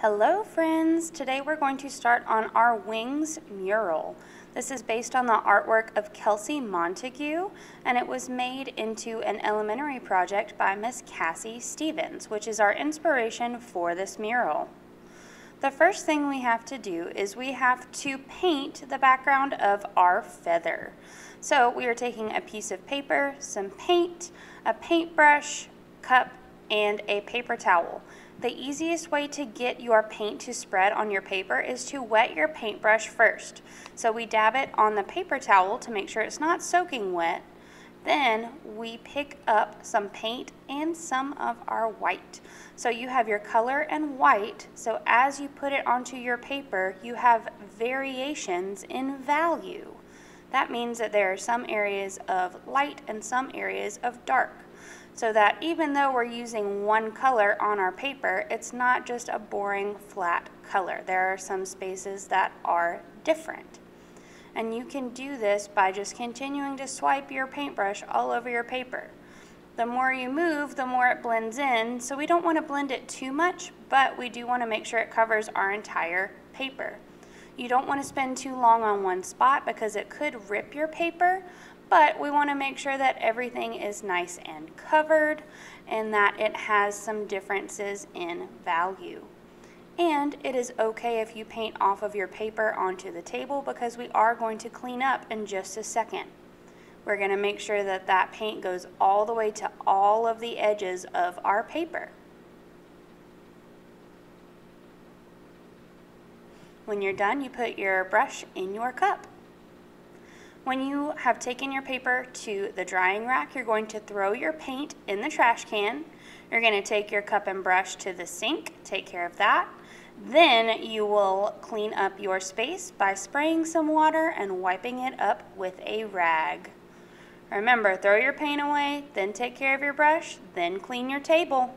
Hello friends! Today we're going to start on our Wings mural. This is based on the artwork of Kelsey Montague and it was made into an elementary project by Miss Cassie Stephens, which is our inspiration for this mural. The first thing we have to do is we have to paint the background of our feather. So we are taking a piece of paper, some paint, a paintbrush, cup, and a paper towel. The easiest way to get your paint to spread on your paper is to wet your paintbrush first. So we dab it on the paper towel to make sure it's not soaking wet. Then we pick up some paint and some of our white. So you have your color and white, so as you put it onto your paper, you have variations in value. That means that there are some areas of light and some areas of dark so that even though we're using one color on our paper, it's not just a boring flat color. There are some spaces that are different. And you can do this by just continuing to swipe your paintbrush all over your paper. The more you move, the more it blends in, so we don't want to blend it too much, but we do want to make sure it covers our entire paper. You don't want to spend too long on one spot because it could rip your paper, but we want to make sure that everything is nice and covered and that it has some differences in value. And it is okay if you paint off of your paper onto the table because we are going to clean up in just a second. We're going to make sure that that paint goes all the way to all of the edges of our paper. When you're done, you put your brush in your cup. When you have taken your paper to the drying rack, you're going to throw your paint in the trash can. You're going to take your cup and brush to the sink, take care of that. Then you will clean up your space by spraying some water and wiping it up with a rag. Remember, throw your paint away, then take care of your brush, then clean your table.